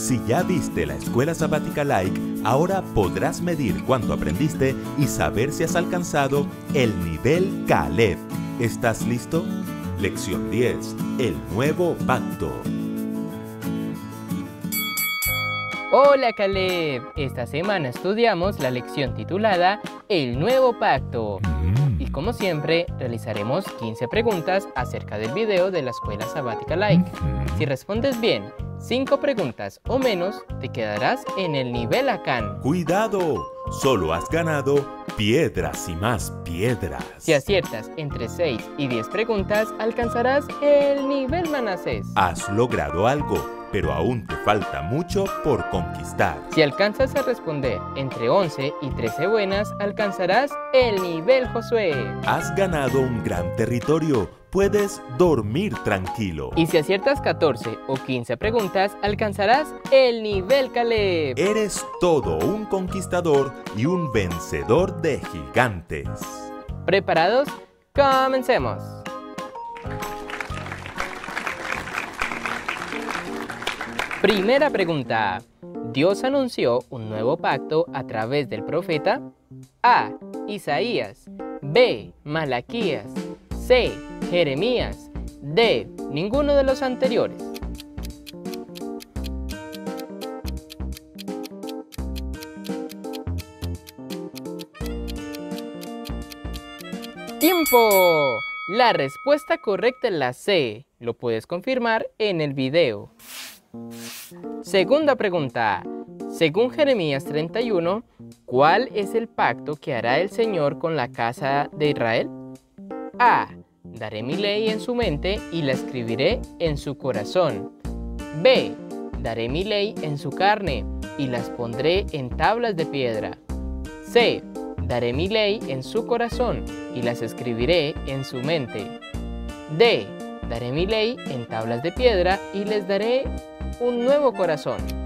Si ya viste la escuela sabática like, ahora podrás medir cuánto aprendiste y saber si has alcanzado el nivel Caleb. ¿Estás listo? Lección 10. El nuevo pacto. Hola Caleb, esta semana estudiamos la lección titulada El nuevo pacto. Y como siempre, realizaremos 15 preguntas acerca del video de la escuela sabática like. Si respondes bien 5 preguntas o menos, te quedarás en el nivel Akan. ¡Cuidado! Solo has ganado piedras y más piedras. Si aciertas entre 6 y 10 preguntas, alcanzarás el nivel Manasés. Has logrado algo pero aún te falta mucho por conquistar. Si alcanzas a responder entre 11 y 13 buenas, alcanzarás el nivel Josué. Has ganado un gran territorio, puedes dormir tranquilo. Y si aciertas 14 o 15 preguntas, alcanzarás el nivel Caleb. Eres todo un conquistador y un vencedor de gigantes. ¿Preparados? Comencemos. Primera pregunta. ¿Dios anunció un nuevo pacto a través del profeta? A. Isaías. B. Malaquías. C. Jeremías. D. Ninguno de los anteriores. ¡Tiempo! La respuesta correcta es la C. Lo puedes confirmar en el video. Segunda pregunta. Según Jeremías 31, ¿cuál es el pacto que hará el Señor con la casa de Israel? A. Daré mi ley en su mente y la escribiré en su corazón. B. Daré mi ley en su carne y las pondré en tablas de piedra. C. Daré mi ley en su corazón y las escribiré en su mente. D. Daré mi ley en tablas de piedra y les daré un nuevo corazón.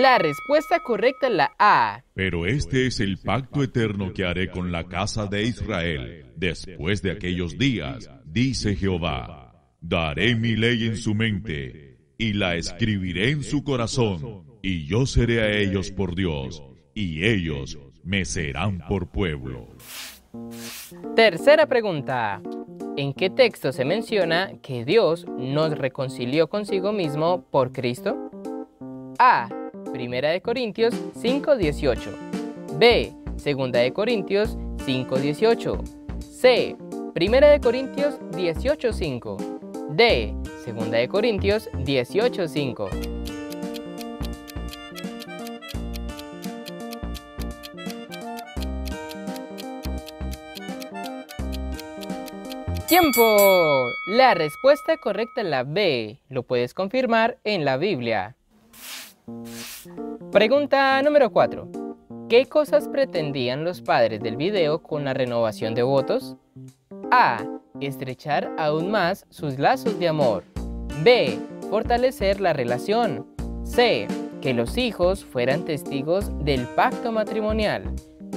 La respuesta correcta es la A. Pero este es el pacto eterno que haré con la casa de Israel después de aquellos días, dice Jehová. Daré mi ley en su mente y la escribiré en su corazón, y yo seré a ellos por Dios, y ellos me serán por pueblo. Tercera pregunta. ¿En qué texto se menciona que Dios nos reconcilió consigo mismo por Cristo? A. Primera de Corintios 5:18. B. Segunda de Corintios 5:18. C. Primera de Corintios 18:5. D. Segunda de Corintios 18:5. ¡Tiempo! La respuesta correcta es la B. Lo puedes confirmar en la Biblia. Pregunta número 4. ¿Qué cosas pretendían los padres del video con la renovación de votos? A. Estrechar aún más sus lazos de amor. B. Fortalecer la relación. C. Que los hijos fueran testigos del pacto matrimonial.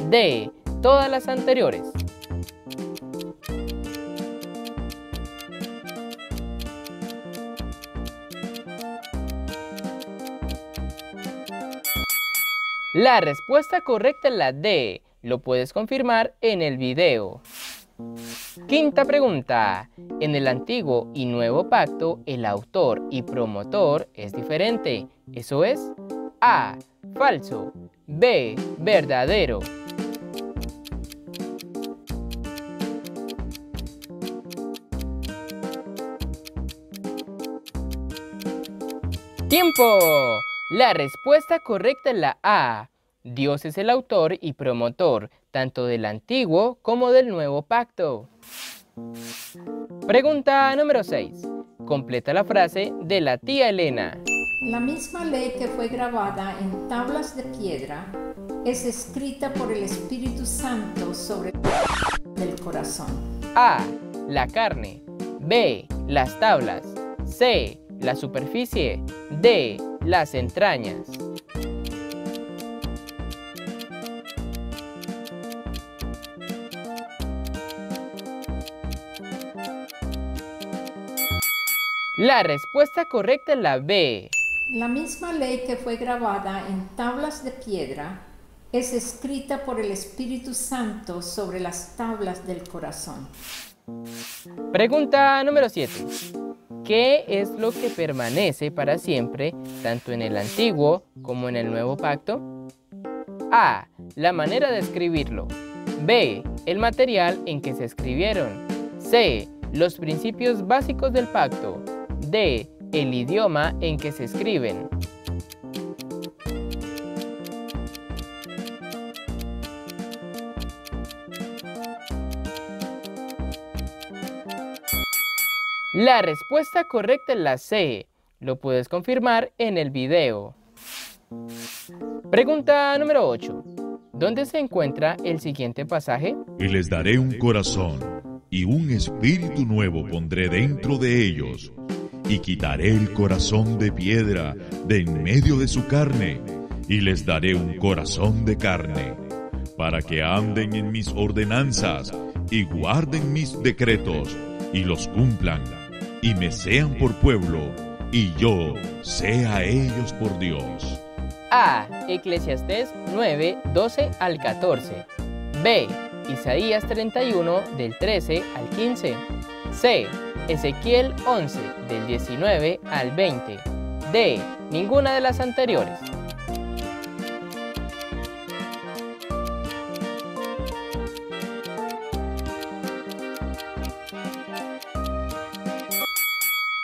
D. Todas las anteriores. La respuesta correcta es la D. Lo puedes confirmar en el video. Quinta pregunta. En el antiguo y nuevo pacto, el autor y promotor es diferente. Eso es A. Falso. B. Verdadero. ¡Tiempo! La respuesta correcta es la A. Dios es el autor y promotor tanto del antiguo como del nuevo pacto. Pregunta número 6. Completa la frase de la tía Elena. La misma ley que fue grabada en tablas de piedra es escrita por el Espíritu Santo sobre el corazón. A. La carne. B. Las tablas. C. La superficie. D las entrañas. La respuesta correcta es la B. La misma ley que fue grabada en tablas de piedra es escrita por el Espíritu Santo sobre las tablas del corazón. Pregunta número 7. ¿Qué es lo que permanece para siempre tanto en el antiguo como en el nuevo pacto? A. La manera de escribirlo. B. El material en que se escribieron. C. Los principios básicos del pacto. D. El idioma en que se escriben. La respuesta correcta es la C. Lo puedes confirmar en el video. Pregunta número 8. ¿Dónde se encuentra el siguiente pasaje? Y les daré un corazón, y un espíritu nuevo pondré dentro de ellos, y quitaré el corazón de piedra de en medio de su carne, y les daré un corazón de carne, para que anden en mis ordenanzas, y guarden mis decretos, y los cumplan, y me sean por pueblo, y yo sea ellos por Dios. A. Eclesiastés 9, 12 al 14. B. Isaías 31 del 13 al 15. C. Ezequiel 11 del 19 al 20. D. Ninguna de las anteriores.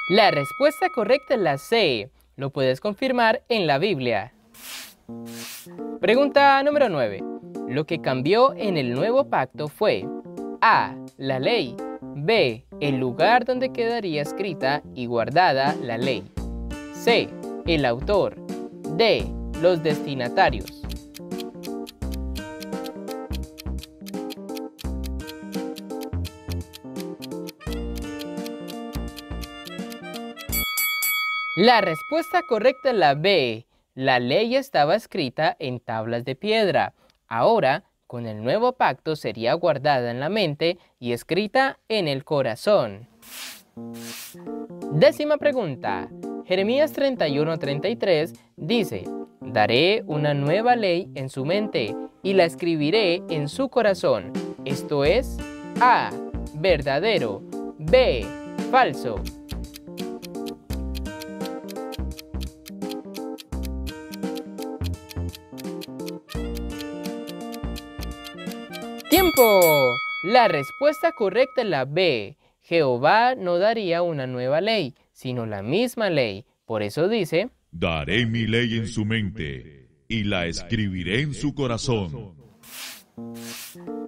La respuesta correcta es la C. Lo puedes confirmar en la Biblia. Pregunta número 9. Lo que cambió en el nuevo pacto fue A. La ley. B. El lugar donde quedaría escrita y guardada la ley. C. El autor. D. Los destinatarios. La respuesta correcta es la B. La ley estaba escrita en tablas de piedra. Ahora, con el nuevo pacto sería guardada en la mente y escrita en el corazón. Décima pregunta. Jeremías 31:33 dice, Daré una nueva ley en su mente y la escribiré en su corazón. Esto es A. Verdadero. B. Falso. ¡Tiempo! La respuesta correcta es la B. Jehová no daría una nueva ley, sino la misma ley. Por eso dice, Daré mi ley en su mente y la escribiré en su corazón.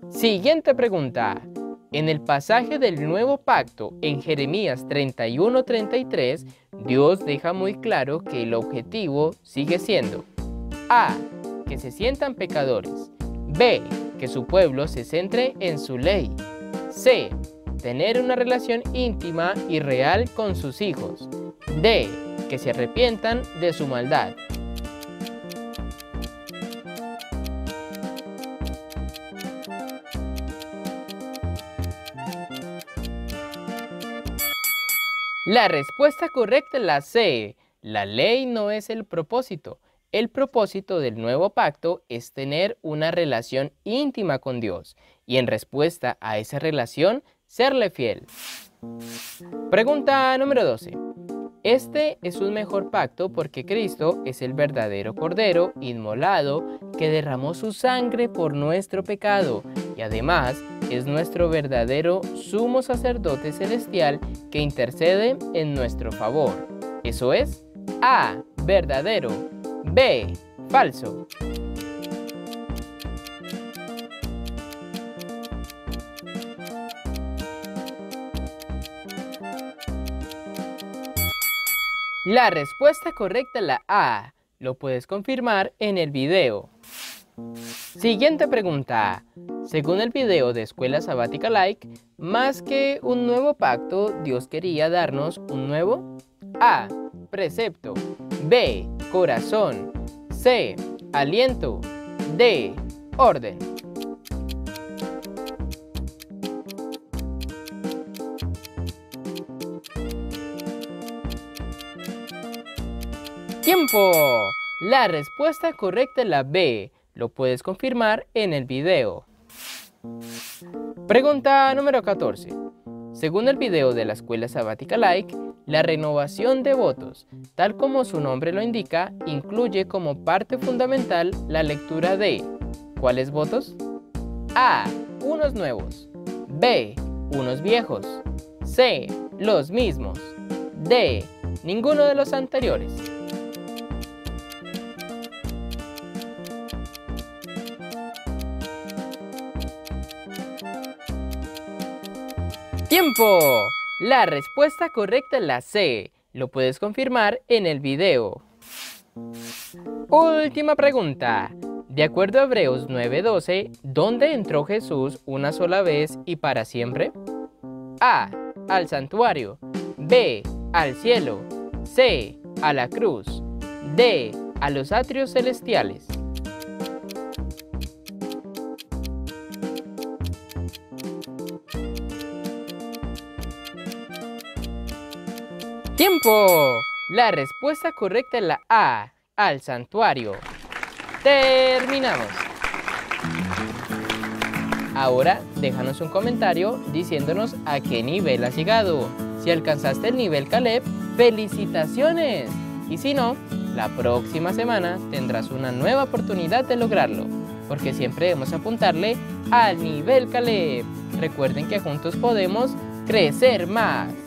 Siguiente pregunta. En el pasaje del nuevo pacto en Jeremías 31:33, Dios deja muy claro que el objetivo sigue siendo A. Que se sientan pecadores. B que su pueblo se centre en su ley. C. Tener una relación íntima y real con sus hijos. D. Que se arrepientan de su maldad. La respuesta correcta es la C. La ley no es el propósito, el propósito del nuevo pacto es tener una relación íntima con Dios y en respuesta a esa relación, serle fiel. Pregunta número 12. Este es un mejor pacto porque Cristo es el verdadero Cordero inmolado que derramó su sangre por nuestro pecado y además es nuestro verdadero sumo sacerdote celestial que intercede en nuestro favor. Eso es A. Verdadero. B. Falso. La respuesta correcta es la A. Lo puedes confirmar en el video. Siguiente pregunta. Según el video de Escuela Sabática Like, más que un nuevo pacto, Dios quería darnos un nuevo A. Precepto. B corazón. C, aliento. D, orden. ¡Tiempo! La respuesta correcta es la B. Lo puedes confirmar en el video. Pregunta número 14. Según el video de la Escuela Sabática Like, la renovación de votos, tal como su nombre lo indica, incluye como parte fundamental la lectura de ¿cuáles votos? A. Unos nuevos. B. Unos viejos. C. Los mismos. D. Ninguno de los anteriores. ¡Tiempo! La respuesta correcta es la C. Lo puedes confirmar en el video. Última pregunta. De acuerdo a Hebreos 9:12, ¿dónde entró Jesús una sola vez y para siempre? A. Al santuario. B. Al cielo. C. A la cruz. D. A los atrios celestiales. ¡Tiempo! La respuesta correcta es la A. Al santuario. Terminamos. Ahora déjanos un comentario diciéndonos a qué nivel has llegado. Si alcanzaste el nivel Caleb, ¡felicitaciones! Y si no, la próxima semana tendrás una nueva oportunidad de lograrlo, porque siempre debemos apuntarle al nivel Caleb. Recuerden que juntos podemos crecer más.